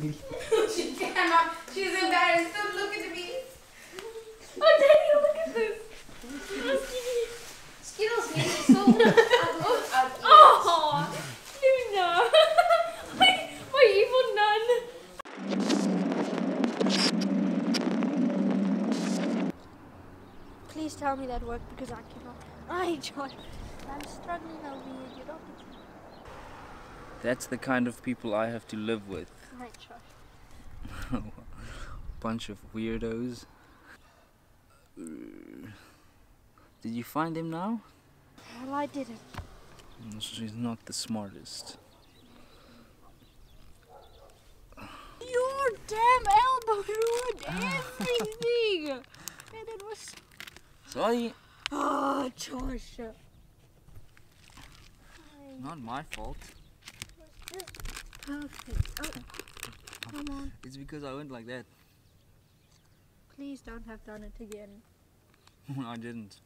she cannot. She's embarrassed. Don't look at me. Oh, Daddy, look at this. Skittles makes me so ugly. ugly. Oh, Luna. my, my evil nun. Please tell me that worked because I cannot. I Josh, I'm struggling over here. You don't. That's the kind of people I have to live with. Right. Bunch of weirdos. Did you find him now? Well, I didn't. She's not the smartest. Your damn elbow ruined everything. and it was. Sorry, ah, Oh, Josh. not my fault. Perfect. Oh, come on. It's because I went like that. Please don't have done it again. I didn't.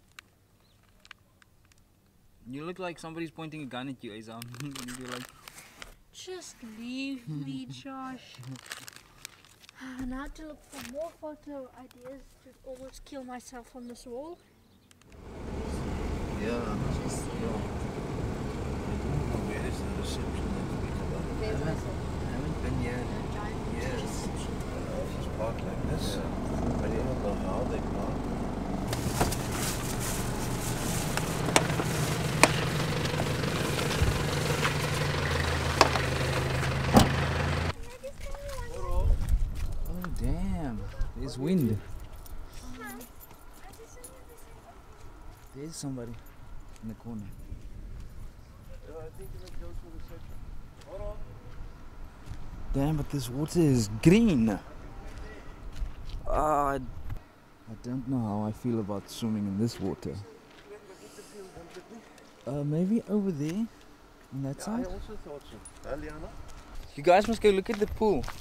You look like somebody's pointing a gun at you, Azam. You're like, Just leave me, Josh. And I have to look for more photo ideas to almost kill myself on this wall. Yeah. Just see Where is the reception I haven't, I been in like this. I don't know how they park. oh damn, there's wind. There's somebody in the corner. Damn, but this water is green. Ah, I I don't know how I feel about swimming in this water. Uh, maybe over there, on that I side. also thought so. Huh, Liana? You guys must go look at the pool. Does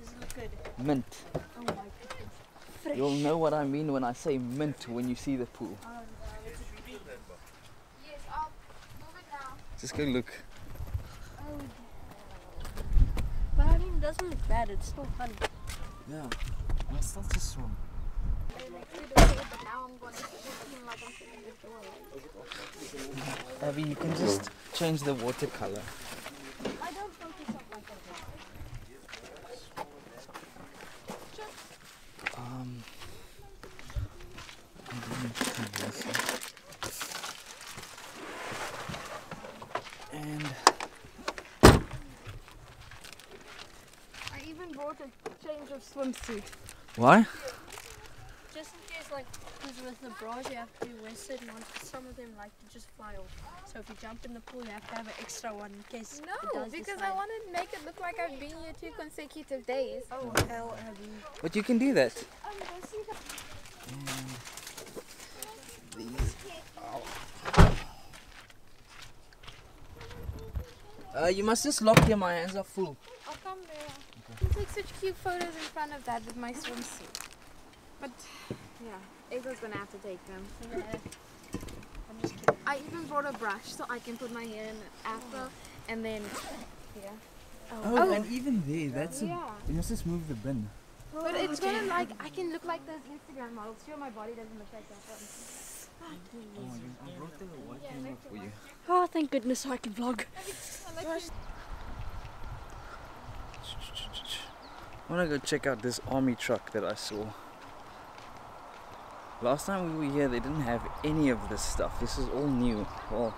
it look good? Mint. Oh my goodness. Fresh. You'll know what I mean when I say mint when you see the pool. Oh, no, it's a Yes, I'll move it now. Just go look. Oh, but I mean, it doesn't look bad. It's still fun. Yeah. I still just swim. But now I'm going to feel like I'm the door. Abby, you can just change the water color. I don't focus on like that. Um. let me see this. And I even brought a change of swimsuit. why? Just in case, like, because with the bras you have to be certain ones, 'cause some of them like to just fly off. So if you jump in the pool, you have to have an extra one in case it No, does because decide. I want to make it look like I've been here two consecutive days. Oh hell, Abby. But you can do that. Oh, you don't see the And these. Uh, you must just lock here. My hands are full. I'll come there. You can take such cute photos in front of that with my swimsuit. But yeah, Ego's gonna have to take them. I'm just kidding. I even brought a brush so I can put my hair in an afro and then yeah. Oh, Oh. and oh. even there, that's a. Yeah. You must just move the bin. But it's gonna like I can look like those Instagram models. Sure, my body doesn't look like that. But Oh, I brought the white camera for you. Oh, thank goodness I can vlog. I want to go check out this army truck that I saw. Last time we were here, they didn't have any of this stuff. This is all new. Well,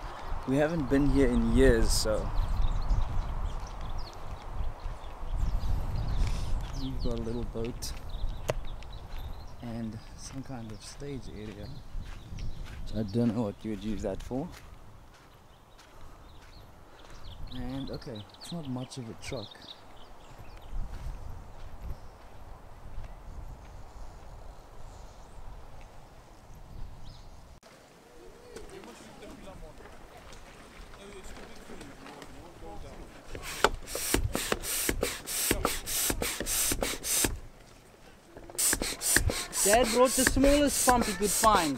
we haven't been here in years, so. You've got a little boat and some kind of stage area. I don't know what you would use that for. And okay, it's not much of a truck. Dad brought the smallest pump he could find.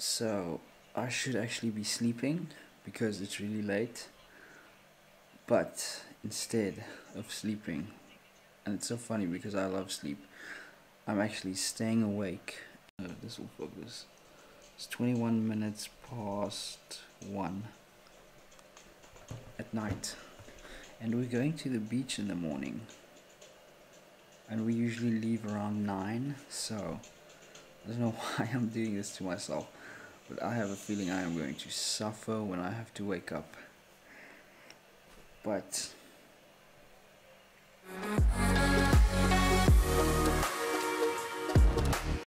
So I should actually be sleeping because it's really late. But instead of sleeping, and it's so funny because I love sleep, I'm actually staying awake. Uh, this will focus. It's 21 minutes past 1 at night. And we're going to the beach in the morning. And we usually leave around 9, so I don't know why I'm doing this to myself. But I have a feeling I am going to suffer when I have to wake up. But